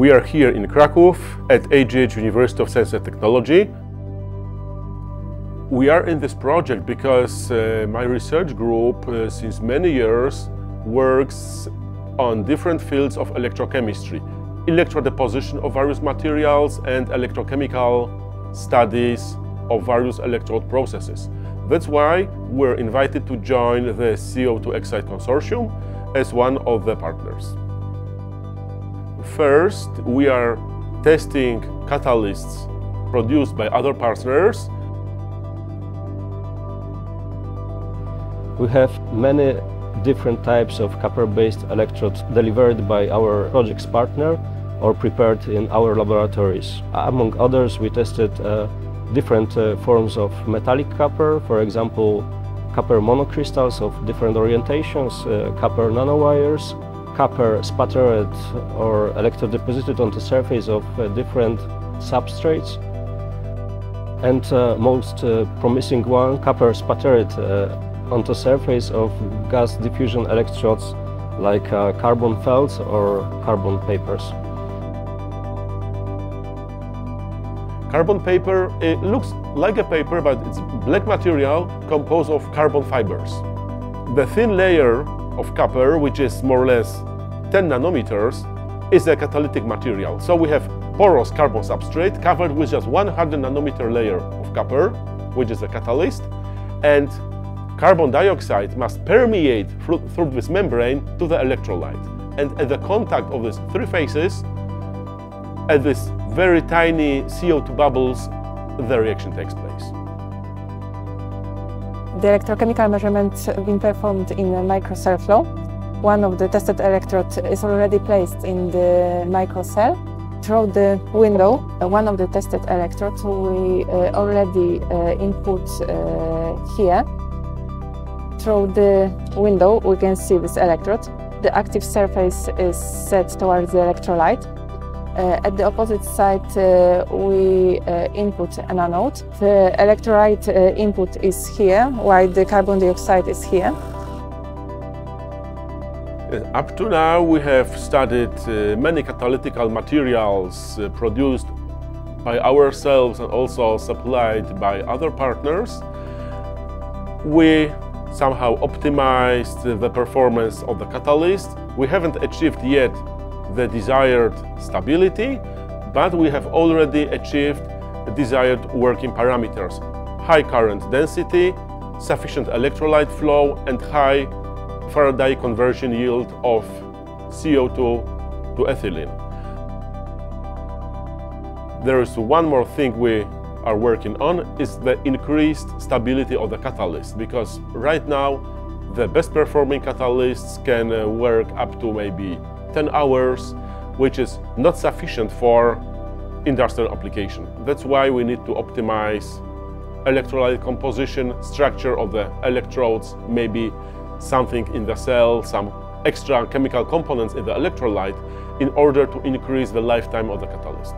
We are here in Kraków at AGH University of Science and Technology. We are in this project because uh, my research group uh, since many years works on different fields of electrochemistry, electrodeposition of various materials and electrochemical studies of various electrode processes. That's why we're invited to join the CO2EXIDE Consortium as one of the partners. First, we are testing catalysts produced by other partners. We have many different types of copper-based electrodes delivered by our project's partner or prepared in our laboratories. Among others, we tested uh, different uh, forms of metallic copper, for example, copper monocrystals of different orientations, uh, copper nanowires, copper sputtered or electrodeposited on the surface of uh, different substrates. And uh, most uh, promising one, copper sputtered uh, on the surface of gas diffusion electrodes like carbon felts or carbon papers. Carbon paper, it looks like a paper, but it's black material composed of carbon fibers. The thin layer of copper, which is more or less 10 nanometers, is a catalytic material. So we have porous carbon substrate covered with just 100 nanometer layer of copper, which is a catalyst, and carbon dioxide must permeate through, through this membrane to the electrolyte. And at the contact of these three phases, at this very tiny CO2 bubbles, the reaction takes place. The electrochemical measurements have been performed in a microcell flow. One of the tested electrodes is already placed in the microcell. Through the window, uh, one of the tested electrodes we uh, already uh, input uh, here. Through the window we can see this electrode. The active surface is set towards the electrolyte at the opposite side, uh, we uh, input an anode. The electrolyte input is here, while the carbon dioxide is here. Up to now, we have studied uh, many catalytical materials uh, produced by ourselves and also supplied by other partners. We somehow optimized the performance of the catalyst. We haven't achieved yet the desired stability, but we have already achieved the desired working parameters. High current density, sufficient electrolyte flow, and high Faraday conversion yield of CO2 to ethylene. There is one more thing we are working on is the increased stability of the catalyst because right now the best performing catalysts can uh, work up to maybe 10 hours, which is not sufficient for industrial application. That's why we need to optimize electrolyte composition, structure of the electrodes, maybe something in the cell, some extra chemical components in the electrolyte in order to increase the lifetime of the catalyst.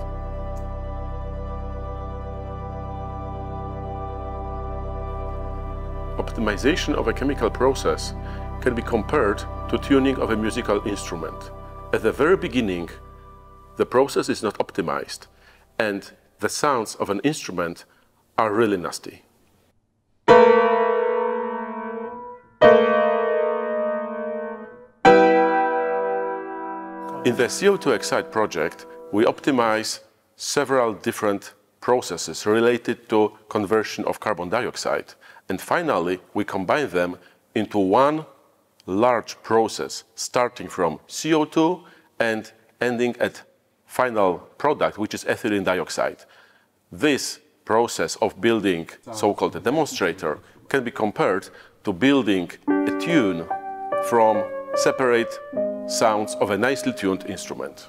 Optimization of a chemical process can be compared to tuning of a musical instrument. At the very beginning, the process is not optimized and the sounds of an instrument are really nasty. In the CO2EXIDE project, we optimize several different processes related to conversion of carbon dioxide. And finally, we combine them into one large process starting from CO2 and ending at final product, which is ethylene dioxide. This process of building so-called a demonstrator can be compared to building a tune from separate sounds of a nicely tuned instrument.